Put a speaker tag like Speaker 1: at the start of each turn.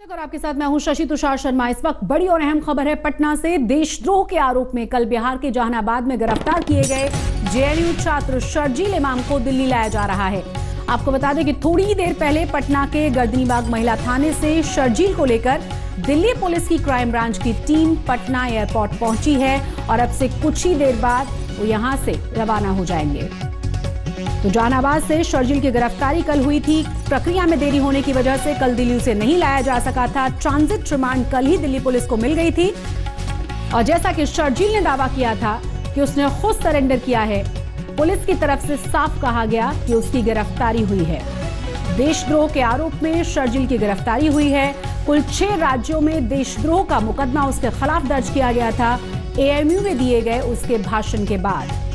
Speaker 1: और आपके साथ मैं हूँ शशि तुषार शर्मा, इस वक्त बड़ी और अहम खबर है पटना से देशद्रोह के आरोप में कल बिहार के जहानाबाद में गिरफ़्तार किए गए जेएनयू छात्र शर्जील इमाम को दिल्ली लाया जा रहा है। आपको बता दें कि थोड़ी ही देर पहले पटना के गर्दनीबाग महिला थाने से शर्जील को लेकर दिल्ली पुलिस की क्राइम ब्रांच की टीम पटना एयरपोर्ट पहुँची है और अब से कुछ ही देर बाद वो यहाँ से रवाना हो जाएँगे। तो जहानाबाद से शर्जिल की गिरफ्तारी कल हुई थी। प्रक्रिया में देरी होने की वजह से कल दिल्ली उसे नहीं लाया जा सका था। ट्रांजिट रिमांड कल ही दिल्ली पुलिस को मिल गई थी। और जैसा कि शर्जिल ने दावा किया था कि उसने खुद सरेंडर किया है, पुलिस की तरफ़ से साफ़ कहा गया कि उसकी गिरफ्तारी हुई है। देशद्रोह के आरोप में शर्जिल की गिरफ्तारी हुई है। कुल छह राज्यों में देशद्रोह का मुकदमा उसके खिलाफ दर्ज किया गया था। एएमयू में दिए गए उसके भाषण के बाद।